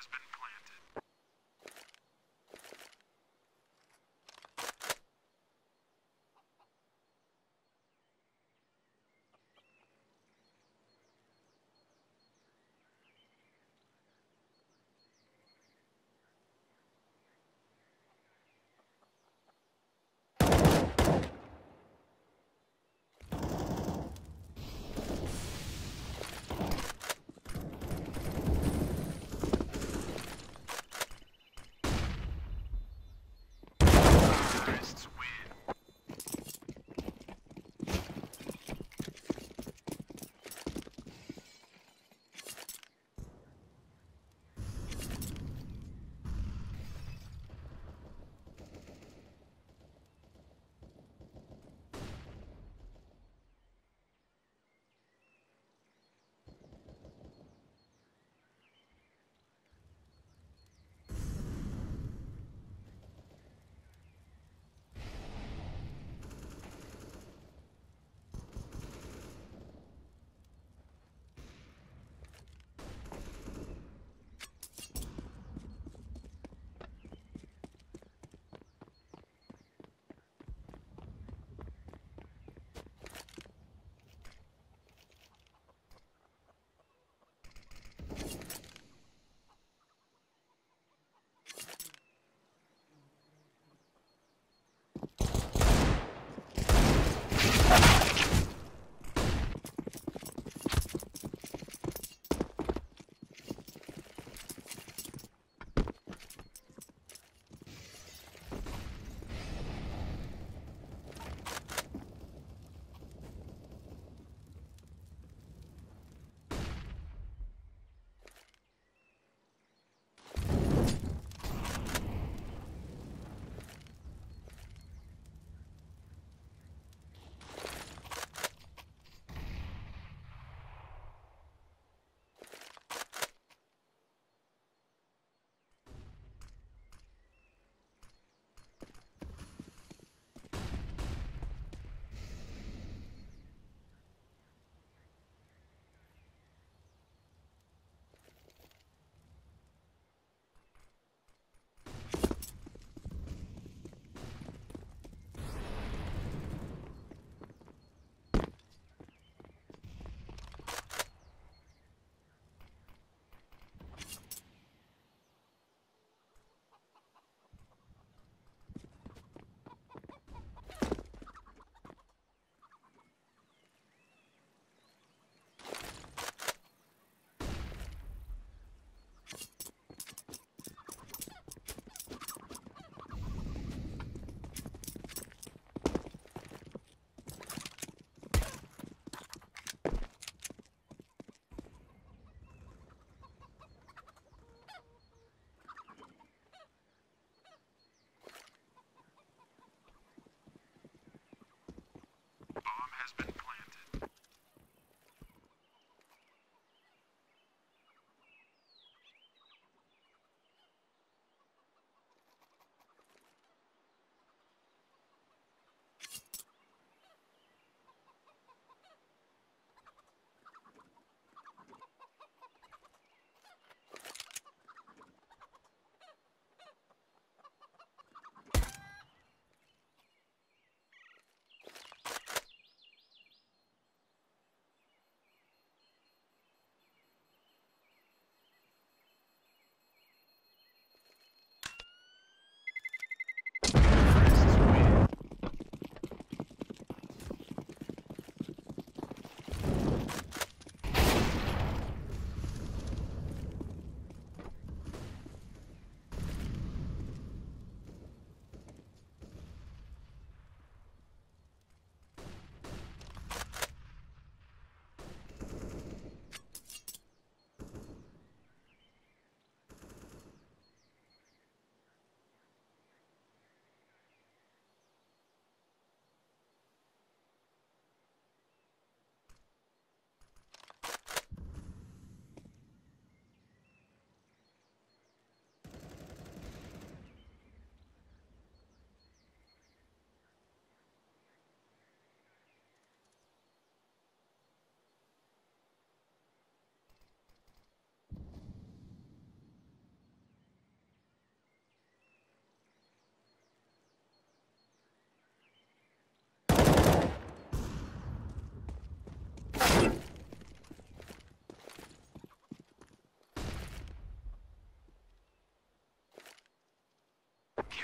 has been planted.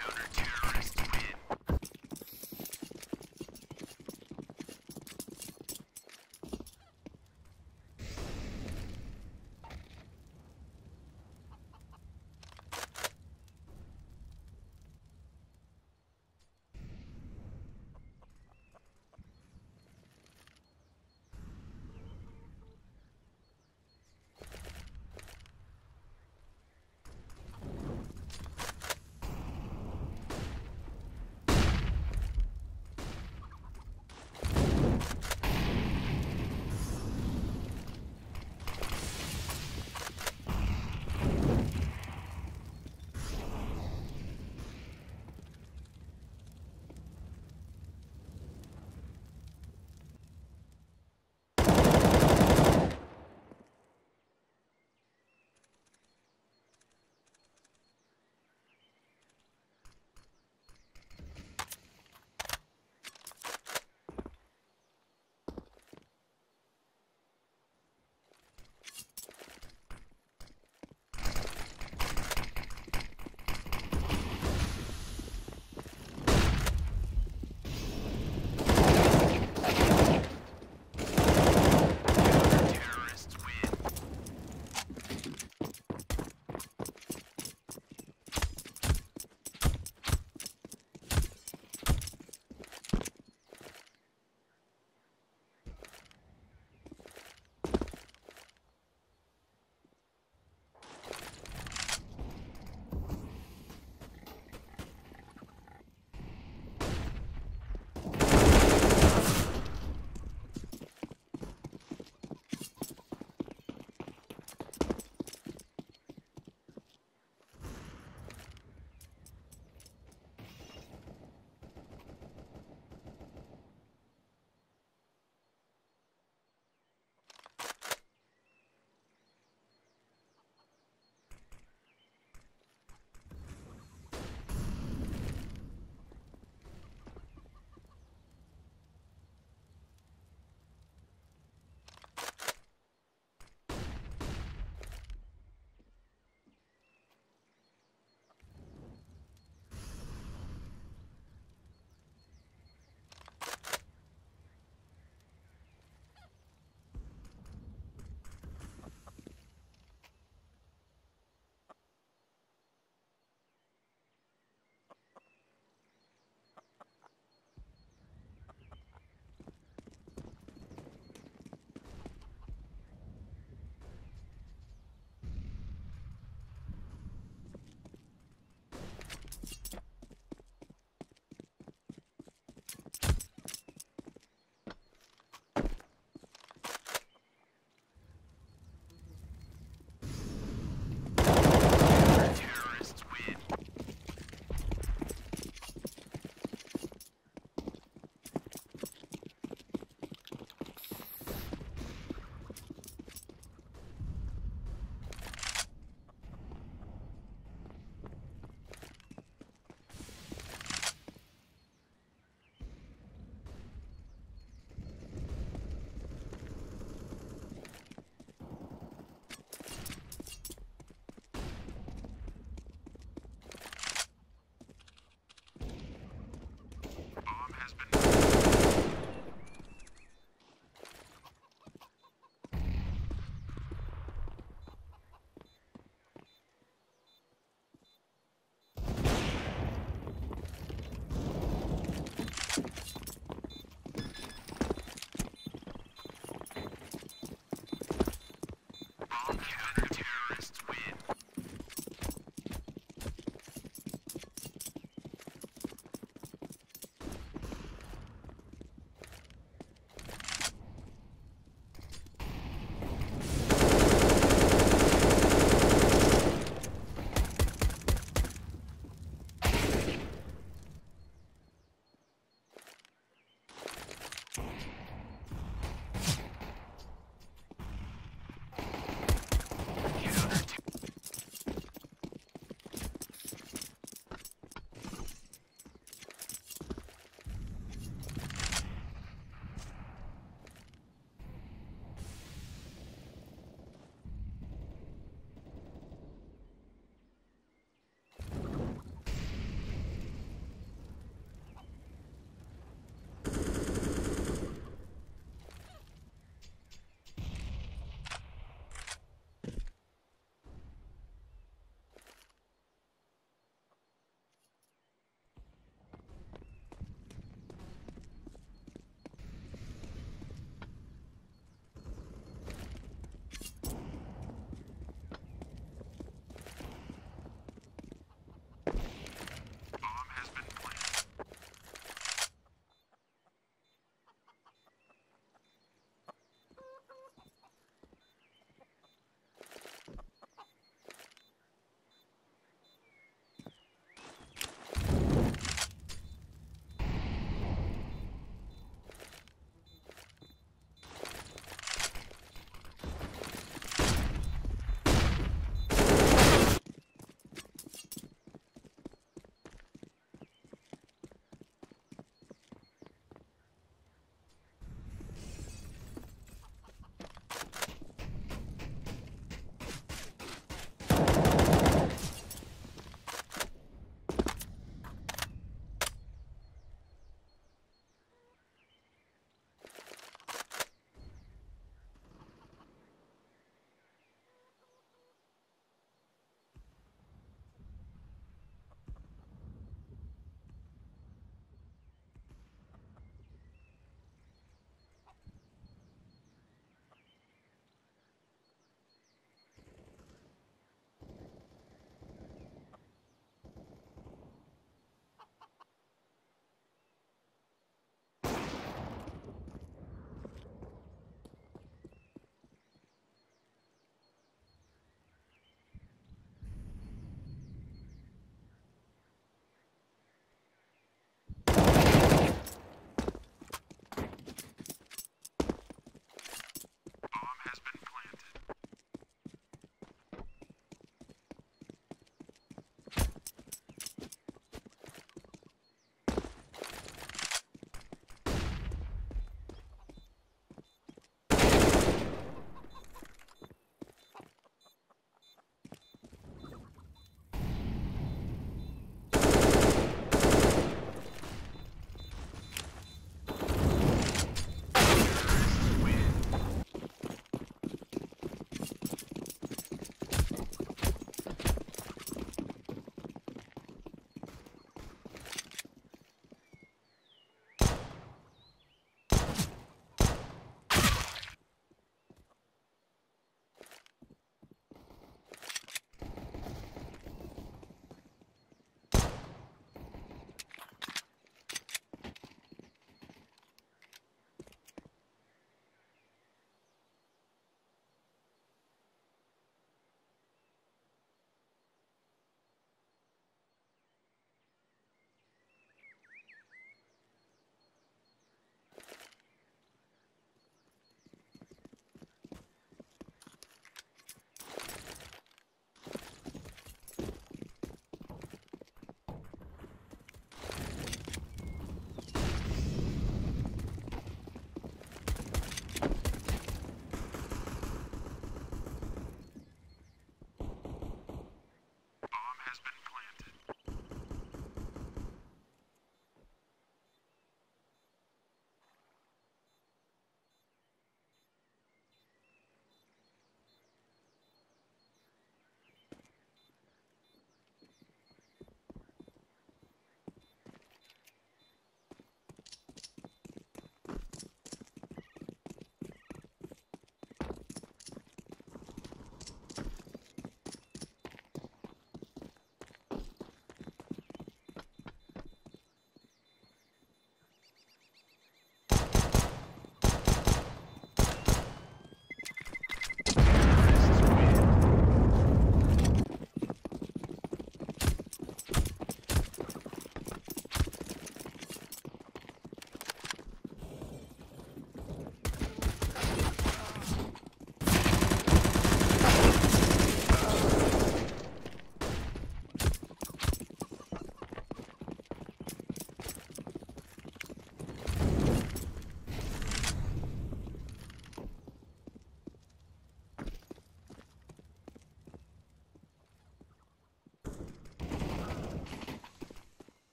counter-terrorism.